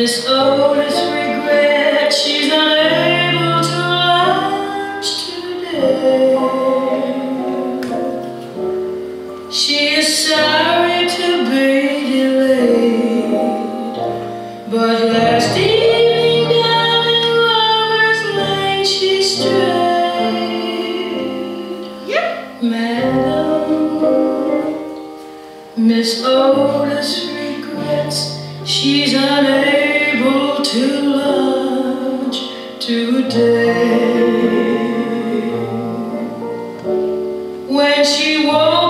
Miss Otis regrets she's unable to lunch today. She is sorry to be delayed, but last evening down in Lover's Lane she strayed. Madam, Miss Otis regrets she's unable to lunch today. When she woke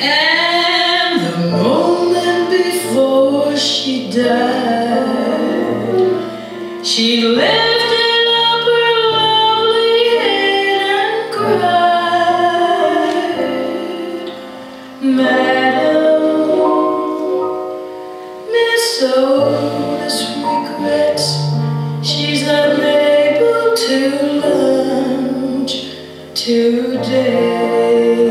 And the moment before she died, she lifted up her lovely head and cried. Man today.